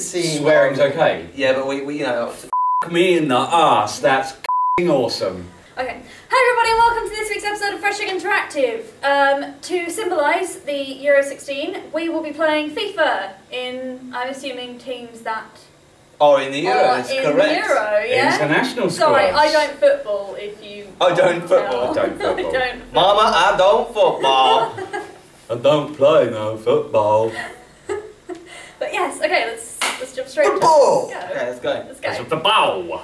scene. Swearing's okay. Yeah, but we, we you know, F me in the ass. That's f***ing awesome. Okay. Hi everybody and welcome to this week's episode of Fresh Egg Interactive. Um, to symbolise the Euro 16, we will be playing FIFA in, I'm assuming, teams that oh, in the Euro, are it's in correct. the Euro, yeah? International Sorry, squads. I don't football if you... I don't football. tell. I don't football. I don't Mama, I don't football. I don't play no football. But yes, okay, let's, let's jump straight Football! into okay, let's go. Let's go. with the bow.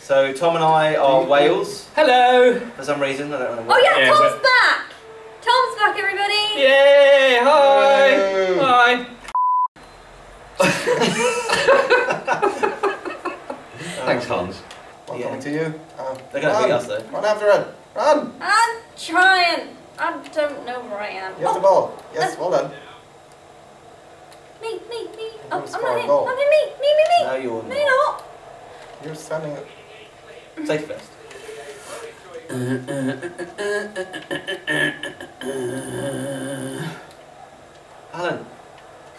So Tom and I are Wales Hello. for some reason. I don't know. Oh What. yeah, Yeah, Tom's but- back! Tom's back, everybody! Yay! Hi. Hello. Hi. Thanks, Hans. Welcome Yeah. to you. Uh, They're gonna run. beat us, though. Run after it. Run. I'm trying. I don't know where I am. You have the Oh, ball. Yes, well done. me, me, me. I'm Oh, I'm not a in. goal. I'm in me, me, me, me. No, you're No, you're not. You're standing. Safe first. Alan.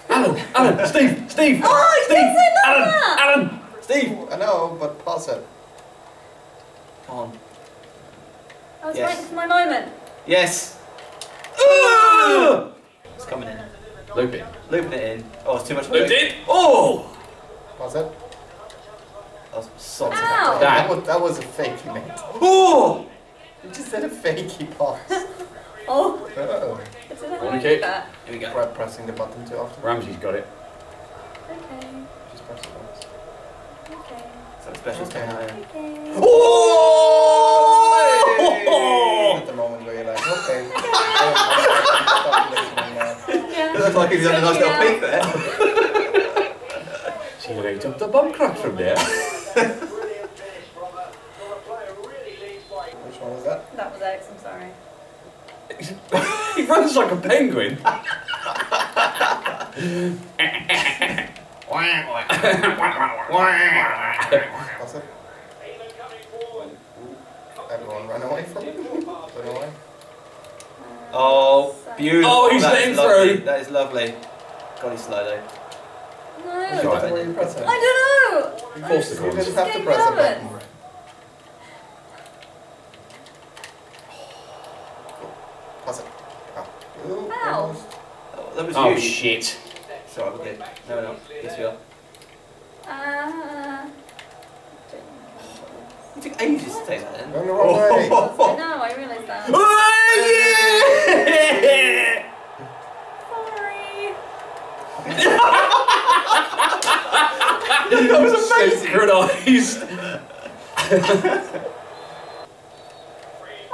Alan. Alan. Steve. Steve. Oh, he's Steve. missing Alan. that. Alan. Steve. I know, but pass it. Come on. I was Yes. waiting for my moment. Yes. Ah! It's coming in. Loop it. Looping it in. Oh, it's too much. Looped loop. it. Oh. Pass it. That was so Ow. That, That. was, that was a fakey, mate. Oh! You just said a fakey pass. Oh, Oh. it's a Corner kick. Here we go. We're pressing the button too often. Ramsey's got it. Okay, Just press it once. okay, Something special's Okay. coming out here. okay. Oh! At the moment where you're like, okay. Stop. It looks like he's done a nice little Yeah. peek there. See you later. The bomb crack from there. Which one is that? That was X, I'm sorry. he runs like a penguin. Pass it. Everyone run away from it. Run away. Oh, beautiful. Oh, he's That is letting lovely. through. That is lovely. God, he's slow though. No. all right. Where press. I don't know. You forced the You corners. didn't have to press a getting button. Pass it. Ow. Oh, that was Oh you. shit. Sorry, we're good. No, we're. Yes, we are. Uh, You took ages to take that in. Going the. I realised that. Sorry. that was amazing. Synchronised.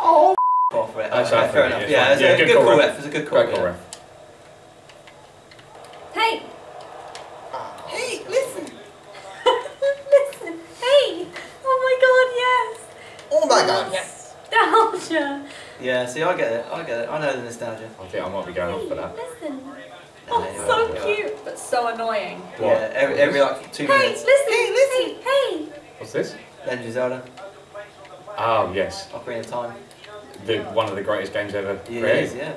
Oh, off for it. That's Okay, fair enough. it's Yeah, it's Yeah, a good good call, call, ref. ref. It's a good call. Great call, yeah. ref. Hey! Hey, listen. Listen! Hey! Oh my god, yes! Oh my god, yes. Nostalgia! Yeah, see, I get it. I get it. I know the nostalgia. I think I might be going off for that. Listen! Oh, so right, you're right. cute, but so annoying. Yeah, every, every like two Hey, minutes. listen! Hey, listen! Hey! What's this? Legend of Zelda, Oh yes, Ocarina of Time. the one of the greatest games ever Yeah, it created. is, yeah.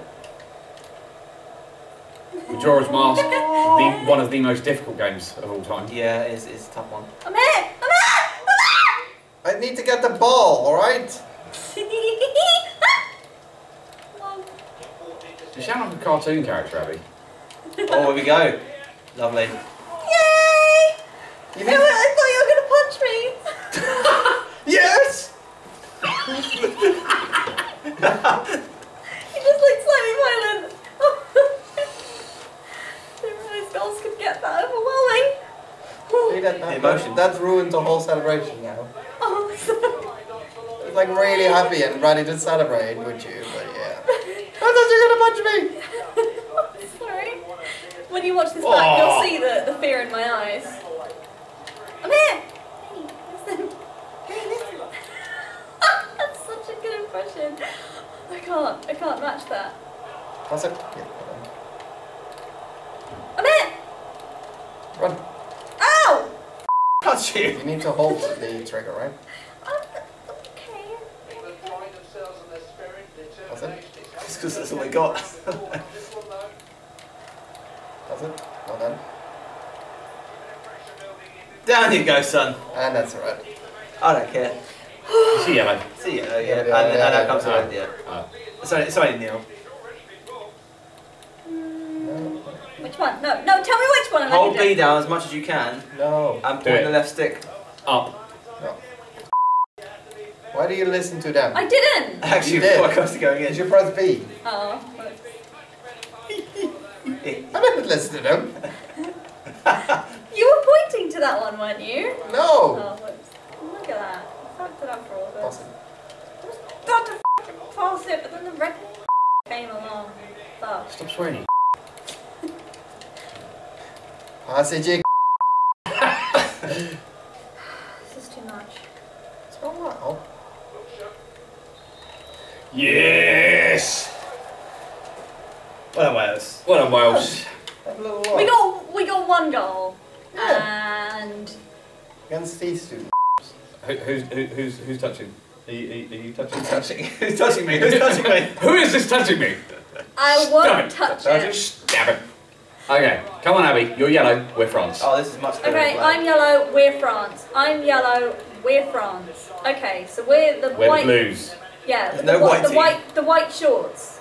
Majora's Mask, the, one of the most difficult games of all time. Yeah, it's, it's a tough one. I'm here! I'm here! I'm here! I need to get the ball, alright? I'm. You sound like a cartoon character, Abbie. Oh, here we go. Lovely. Yay! You I, need I thought you were gonna punch me! Yes! You just looked slightly violent. Didn't realise girls could get that overwhelming. Eh? See, that, that, Emotion. that, that ruined the whole celebration now. Oh, sorry. I was like really happy and ready to celebrate with you, but yeah. I thought you were gonna punch me! sorry. When you watch this back, Aw. you'll oh. see the, the fear in my eyes. I'm here! Hey, listen. Hey, listen. That's such a good impression. I can't, I can't match that. Pass it. Yeah, I'm here! Run. Ow! Touch you. You need to hold the trigger, right? I'm, okay. Pass it. Just because that's all we got. Pass it. Well done. Down you go, son. And that's alright. I don't care. You see yellow. See you. Yeah, Yeah, and, yeah, and that comes around, yeah. Uh, Sorry, sorry, Neil. Which one? No, no. Tell me which one. and I Hold can B it. down as much as you can No. and Do point the left stick. up. No. Why do you listen to them? I didn't. Actually, You did. before I got to going Did in. you press B? Oh. I didn't listen to them. You were pointing to that one, weren't you? No. Oh. Look at that. I fucked it up for all of us. Awesome. Got to f***ing pass it, but then the red came along. Fuck. Stop swearing. Pass it, Jake. This is too much. It's all right. Oh. Yes. Well done, Wales. Well done, Wales. A little We got we got one goal. Yeah. And Against these two. Who, who's, who, who's, who's touching? Are you, are you- touching? Who's touching? Who's touching me? Who's touching me? Who is this touching me? I Stop won't it. touch Touch it. Stab it. Okay, come on, Abbie. You're yellow. We're France. Oh, this is much better. Okay, I'm yellow, we're France. I'm yellow, we're France. Okay, so we're the We're the white blues. Yeah, There's the, no whi- white the white the white shorts.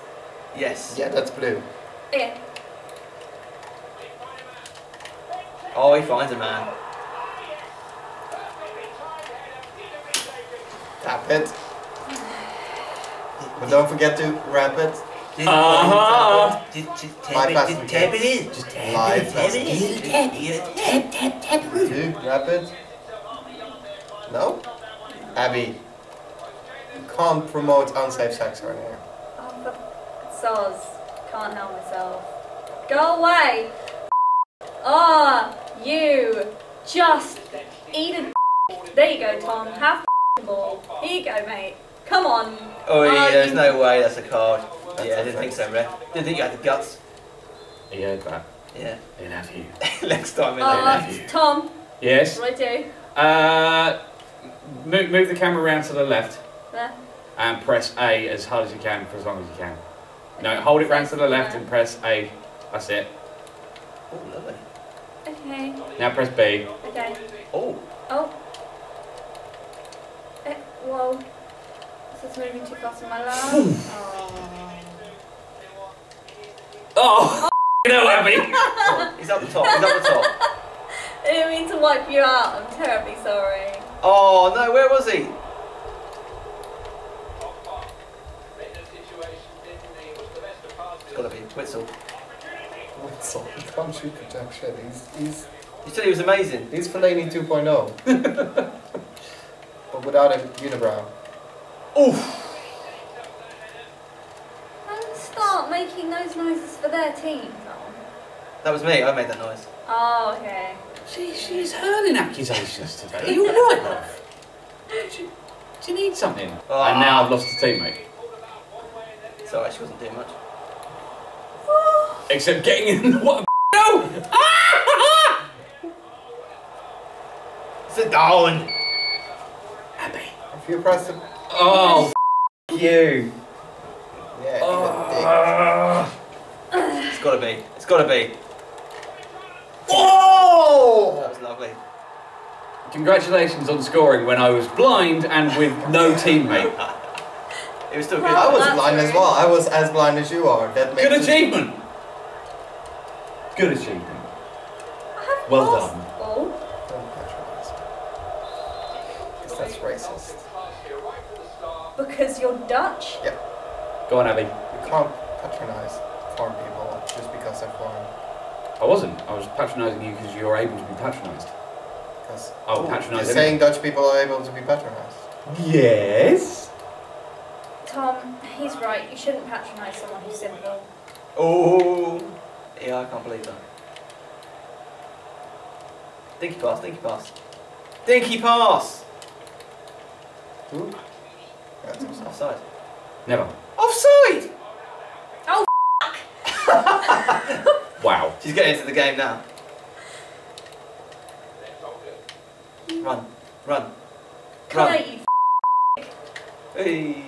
Yes. Yeah, that's blue. Okay. Oh, he finds a man. Tap it. But don't forget to wrap it. Uh-huh. Just, just My tap it, passing just tap it kids. in. Just Live tap it in. Tap it in. Two, wrap it. No? Abbie. You can't promote unsafe sex right here. Oh, for soz. Can't help myself. Go away. Ah, you just eat a. There you go, Tom. Have a ball. Here you go, mate. Come on. Oh, yeah, Ah, there's you- no way that's a card. That's yeah, I a didn't think so, Red. Didn't think you had the guts. You heard that? Yeah. They'll have you. Next time in Ah, love you. Tom. Yes. What do I do? Uh, move, move the camera around to the left There. and press A as hard as you can for as long as you can. No, hold it round to the left and press A. That's it. Oh, lovely. Okay. Now press B. Okay. Oh. Oh. Eh, whoa. This is moving too fast in my lap. oh. Oh, no, Abbie. He's up the top. He's up the top. I didn't mean to wipe you out. I'm terribly sorry. Oh, no, where was he? It's got to be Witsel. Witsel. He can't shoot protection. He's, he's, You said he was amazing. he's Fellaini 2.0. but without a unibrow. Oof. Don't start making those noises for their team, Tom. That was me. I made that noise. Oh, okay. She, she's hurling accusations today. Are you alright, love? Do you, do you need something? Ah. And now I've lost a teammate. It's alright, she wasn't doing much. Except getting in the what? No! Ah! Sit down. Abbie. If you press the... Oh, f- you. Yeah, Oh. It's got to be. It's got to be. Whoa! That was lovely. Congratulations on scoring when I was blind and with no teammate. It was still good. I was That's blind as well. I was as blind as you are. That makes Good it- achievement. Good achievement. I have Well lost- done. Oh. Don't patronize. 'Cause that's racist. Because you're Dutch? Go on, Abbie. You can't patronize foreign people just because they're foreign. I wasn't. I was patronising you because you're able to be patronised. Because I'll you're patronise saying Dutch people are able to be patronized. Yes. Tom, he's right. You shouldn't patronise someone who's simple. Oh. Yeah, I can't believe that. Dinky pass, dinky pass. Dinky pass! Who? That's awesome. Offside. Never. Offside! Oh, wow. She's getting into the game now. Run, run, Come run. at you. Hey.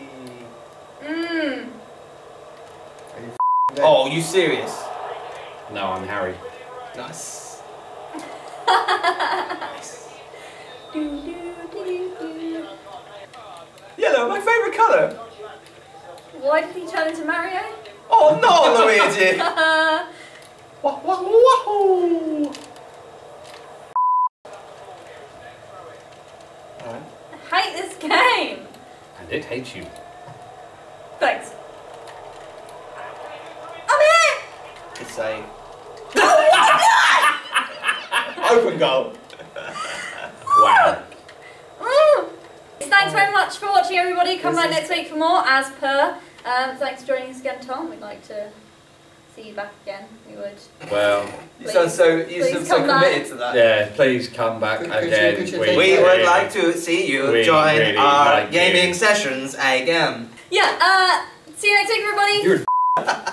Mmm. Oh, you serious? No, I'm Harry. Nice. Do, do, do, do, do. Yellow, my favourite colour. Why did he turn into Mario? Oh no, Luigi! I Wah, wah, wahoo! Alright. hate this game. And it hates you. Thanks. I'm here. Good save. Open goal. Wow. Thanks very much for watching, everybody. Come back next week for more, as per. Um, thanks for joining us again, Tom. We'd like to see you back again. We would. Well, You sound so, you sound so come back. committed to that. yeah, please come back Could- could you- again. could you we We would really- like to see you We join really our like gaming you. sessions again. Yeah. Uh, see you next week, everybody.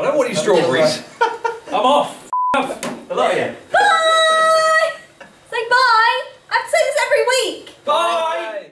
I don't want any strawberries. I'm off. off. I love you. Bye! Say bye! I have to say this every week! bye. bye.